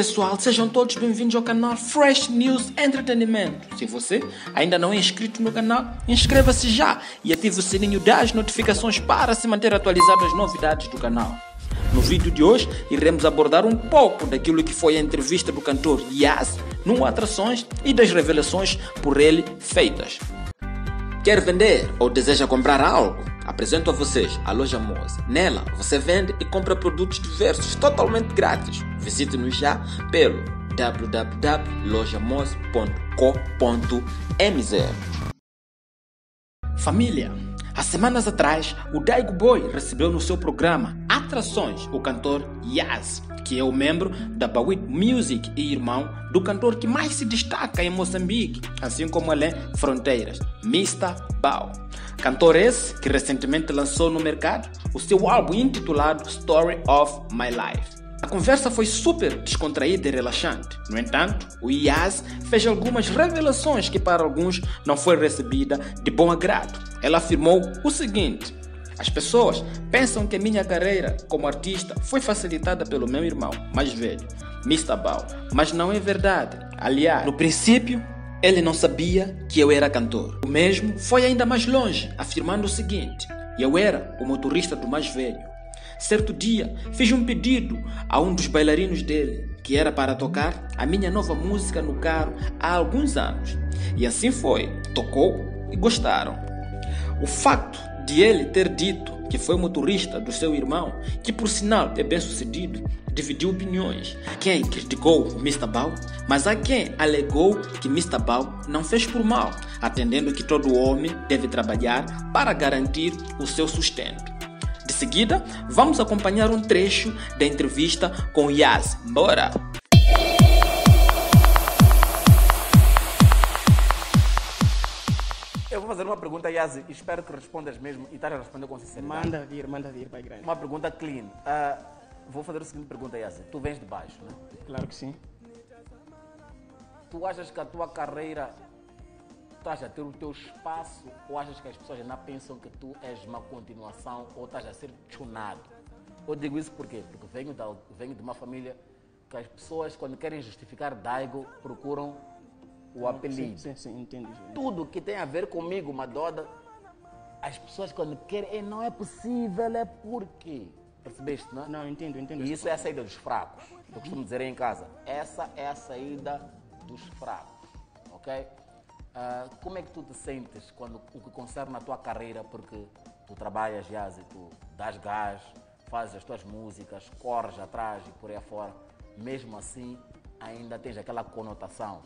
pessoal, sejam todos bem-vindos ao canal Fresh News Entretenimento. Se você ainda não é inscrito no canal, inscreva-se já e ative o sininho das notificações para se manter atualizado as novidades do canal. No vídeo de hoje, iremos abordar um pouco daquilo que foi a entrevista do cantor Yas no Atrações e das revelações por ele feitas. Quer vender ou deseja comprar algo? Apresento a vocês a Loja Moz. Nela, você vende e compra produtos diversos totalmente grátis. Visite-nos já pelo www.lojamos.co.mz Família, há semanas atrás, o Daigo Boy recebeu no seu programa Atrações o cantor Yaz, que é o membro da Bawit Music e irmão do cantor que mais se destaca em Moçambique, assim como ele Fronteiras, Mr. Bao. Cantor esse que recentemente lançou no mercado o seu álbum intitulado Story of My Life. A conversa foi super descontraída e relaxante. No entanto, o Iaz fez algumas revelações que para alguns não foi recebida de bom agrado. Ela afirmou o seguinte: as pessoas pensam que minha carreira como artista foi facilitada pelo meu irmão mais velho, Mr. Bao, mas não é verdade. Aliás, no princípio, ele não sabia que eu era cantor. O mesmo foi ainda mais longe, afirmando o seguinte: eu era o motorista do mais velho. Certo dia, fiz um pedido a um dos bailarinos dele, que era para tocar a minha nova música no carro há alguns anos. E assim foi, tocou e gostaram. O facto de ele ter dito que foi motorista do seu irmão, que por sinal é bem sucedido, dividiu opiniões. Quem criticou o Mr. Bao, mas há quem alegou que Mr. Bao não fez por mal, atendendo que todo homem deve trabalhar para garantir o seu sustento. De seguida, vamos acompanhar um trecho da entrevista com Yas. Bora! Eu vou fazer uma pergunta, Yazi, e espero que respondas mesmo e estás a responder com sinceridade. Manda vir, manda vir, pai grande. Uma pergunta clean. Ah, vou fazer a seguinte pergunta, Yazi. Tu vens de baixo, né? Claro que sim. Tu achas que a tua carreira estás a ter o teu espaço ou achas que as pessoas ainda pensam que tu és uma continuação ou estás a ser chunado? Eu digo isso por quê? Porque venho, da, venho de uma família que as pessoas, quando querem justificar Daigo, procuram o apelido. Sim, sim, sim entendo. gente. tudo que tem a ver comigo, Madoda, as pessoas quando querem, "Eh, não é possível, é porque. Percebeste, não é? Não, entendo, entendo. E isso é a saída dos fracos. Eu costumo dizer em casa. Essa é a saída dos fracos. Ok? Ah, como é que tu te sentes quando o que concerne a tua carreira, porque tu trabalhas, Yaz, e tu dás gás, fazes as tuas músicas, corres atrás e por aí afora, mesmo assim ainda tens aquela conotação.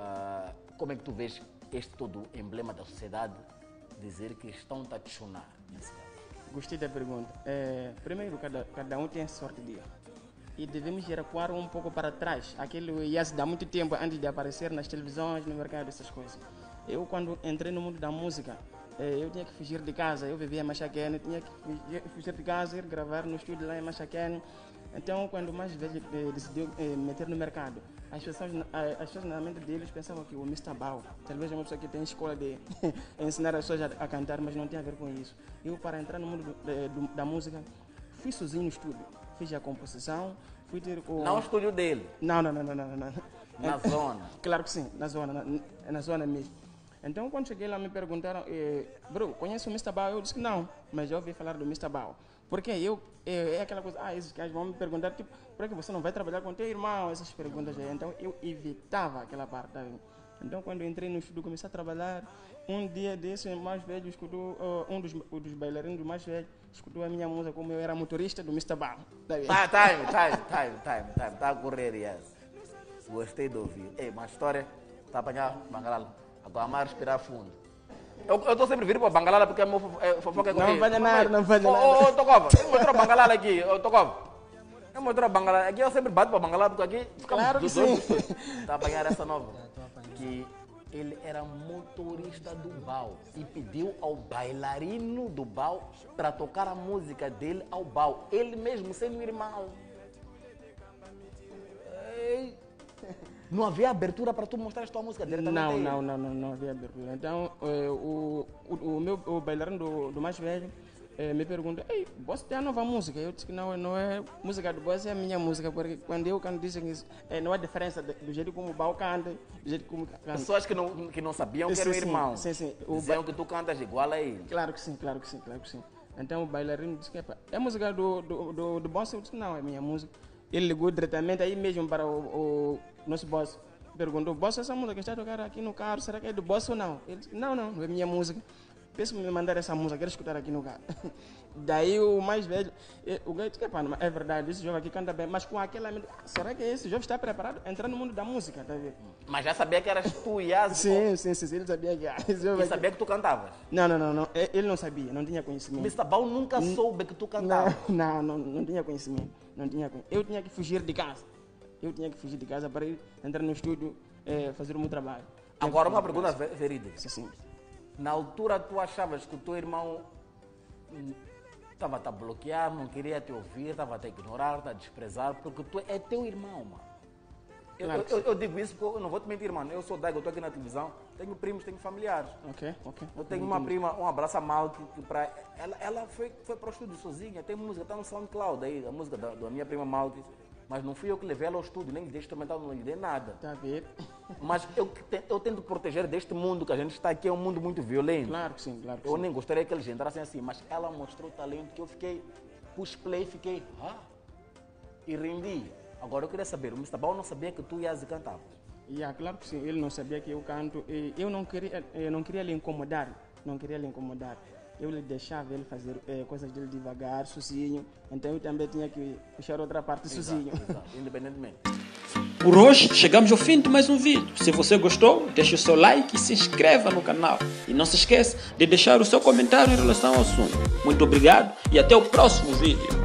Ah, como é que tu vês este todo emblema da sociedade dizer que estão a te chunar nesse caso? Gostei da pergunta. É, primeiro, cada, cada um tem a sorte dele. E devemos recuar um pouco para trás. Aquilo ia se dar muito tempo antes de aparecer nas televisões, no mercado, essas coisas. Eu, quando entrei no mundo da música, eh, eu tinha que fugir de casa. Eu vivia em Machaquene, tinha que fugir de casa, ir gravar no estúdio lá em Machaquene. Então, quando o mais velho eh, decidiu eh, meter no mercado, as pessoas, as pessoas na mente deles pensavam que o Mr. Bao, talvez é uma pessoa que tem escola de ensinar as pessoas a, a cantar, mas não tem a ver com isso. Eu, para entrar no mundo do- eh, do- da música, fui sozinho no estúdio. Fiz a composição, fui ter com... Não o estúdio dele, Não, não, não, não, não, não. na zona. Claro que sim, na zona, na, na zona mesmo. Então, quando cheguei lá, me perguntaram, eh, bro, conhece o Mr. Bao? Eu disse que não, mas já ouvi falar do Mr. Bao. Porque eu, é, é aquela coisa, ah, esses caras vão me perguntar, tipo, por que você não vai trabalhar com teu irmão? Essas perguntas aí. Então, eu evitava aquela parte. Então, quando eu entrei no estúdio, comecei a trabalhar. Um dia desse, mais velho escutou, ah, um dos, um dos bailarinos mais velho, escutou a minha música como eu era motorista do Mr. Tá, time, time, time, time, time. Tá a correr, yes. Gostei de ouvir. Ei, uma história. Tá apanhar Bangalala. Agora mais respirar fundo. Eu estou sempre vindo para Bangalala porque é meu fofo- é, fofoca é Não comigo. vale nada, não Ô, nada. Ô, ô, Tocova, eu mostrou Bangalala aqui. Ô, Tocova. Eu mostrou Bangalala. Aqui eu sempre bato para Bangalala porque aqui ficamos Claro dos sim. Tá a apanhar essa nova. Que ele era motorista do Bau e pediu ao bailarino do Bau para tocar a música dele ao Bau. Ele mesmo sendo irmão. Não havia abertura para tu mostrar a tua música diretamente Não, não, não, não, não havia abertura. Então, eh, o, o, o meu o bailarino do, do mais velho eh, me perguntam, ei, você tem a nova música? Eu disse que não, não é música do Boss, é a minha música, porque quando eu canto, dizem isso, eh, não há diferença de- do jeito como o Bau canta, do jeito como canta. Pessoas que não, que não sabiam que Sim, era o sim, irmão. sim, sim. O Diziam que tu cantas igual a ele. Claro que sim, claro que sim, claro que sim. Então o bailarino disse que "Epa, é música do, do, do, do boss. Eu disse não, é minha música. Ele ligou diretamente aí mesmo para o, o nosso boss. Perguntou, boss, essa música que está a tocar aqui no carro, será que é do boss ou não? Ele disse, não, não, é minha música. Peço me mandar essa música, quero escutar aqui no carro. Daí o mais velho, o gajo disse, "Epa, não, é verdade, esse jovem aqui canta bem, mas com aquela "Ah, será que esse jovem está preparado para entrar no mundo da música? Tá vendo? Mas já sabia que eras tu, Yas. Sim, sim, sim, sim, ele sabia que esse jovem E aqui- sabia que tu cantavas. Não, não, não, não, eh, ele não sabia, não tinha conhecimento. Mr. Bau nunca soube que tu cantavas. Não, não, não, não tinha conhecimento. Não tinha conhe- Eu tinha que fugir de casa. Eu tinha que fugir de casa para ir entrar no estúdio eh, fazer o meu trabalho. Agora uma pergunta ve- verídica. Sim, sim. Na altura tu achavas que o teu irmão estava a te bloquear, não queria te ouvir, estava a te ignorar, a desprezar, porque tu é teu irmão, mano. Eu, Claro eu- eu digo isso porque eu não vou te mentir, mano. Eu sou Daigo, eu estou aqui na televisão, tenho primos, tenho familiares. Ok, ok. Eu tenho uma prima, um abraço a Mal, que, que pra, ela, ela foi, foi para o estúdio sozinha, tem música, está no SoundCloud aí, a música da, da minha prima Mal, mas não fui eu que levei ela ao estúdio, nem lhe dei instrumental, não lhe dei nada. Está a ver? Mas eu, eu tento proteger deste mundo que a gente está aqui, é um mundo muito violento. Claro que sim, claro que Eu sim. nem gostaria que eles entrassem assim, mas ela mostrou talento que eu fiquei, pus play, fiquei, ah, e rendi. Agora eu queria saber, o Mr. Não sabia que tu ias e cantavas. Yeah, claro que sim. Ele não sabia que eu canto. E eu não queria, eu não queria lhe incomodar. Não queria lhe incomodar. Eu lhe deixava ele fazer eh, coisas dele devagar, sozinho. Então eu também tinha que puxar outra parte sozinho. Exato, independentemente. Por hoje, chegamos ao fim de mais um vídeo. Se você gostou, deixe o seu like e se inscreva no canal. E não se esqueça de deixar o seu comentário em relação ao assunto. Muito obrigado e até o próximo vídeo.